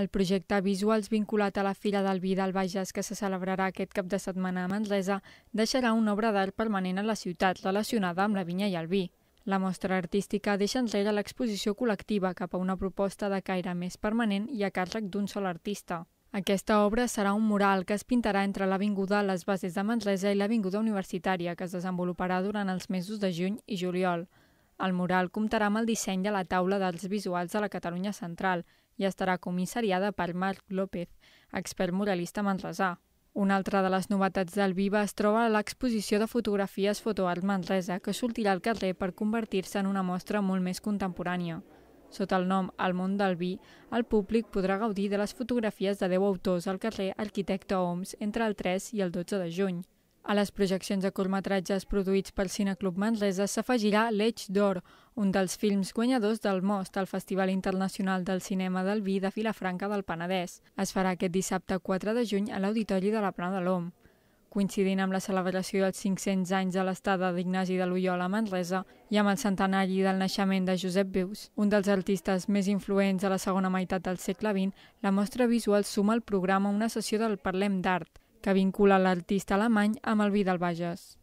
El projecte Visuals vinculat a la Fira del Vi del Bages que se celebrarà aquest cap de setmana a Manresa deixarà una obra d'art permanent a la ciutat relacionada amb la vinya i el vi. La mostra artística deixa enrere l'exposició col·lectiva cap a una proposta de caire més permanent i a càrrec d'un sol artista. Aquesta obra serà un mural que es pintarà entre l'Avinguda Les Bases de Manresa i l'Avinguda Universitària, que es desenvoluparà durant els mesos de juny i juliol. El mural comptarà amb el disseny de la taula d'arts visuals de la Catalunya Central i estarà comissariada per Marc López, expert muralista manresà. Una altra de les novetats del Viva es troba a l'exposició de fotografies Fotoart Manresa, que sortirà al carrer per convertir-se en una mostra molt més contemporània. Sota el nom El món del vi, el públic podrà gaudir de les fotografies de 10 autors al carrer Arquitecte Oms entre el 3 i el 12 de juny. A les projeccions de curtmetratges produïts pel Cineclub Manresa s'afegirà L'Eix d'Or, un dels films guanyadors del Most al Festival Internacional del Cinema del Vi de Vilafranca del Penedès. Es farà aquest dissabte 4 de juny a l'Auditori de la Plana de l'Om. Coincidint amb la celebració dels 500 anys de l'estada d'Ignasi de Loyola a Manresa i amb el centenari del naixement de Josep Vius, un dels artistes més influents a la segona meitat del segle XX, la mostra visual suma al programa una sessió del Parlem d'Art, que vincula l'artista alemany amb el vi del Bages.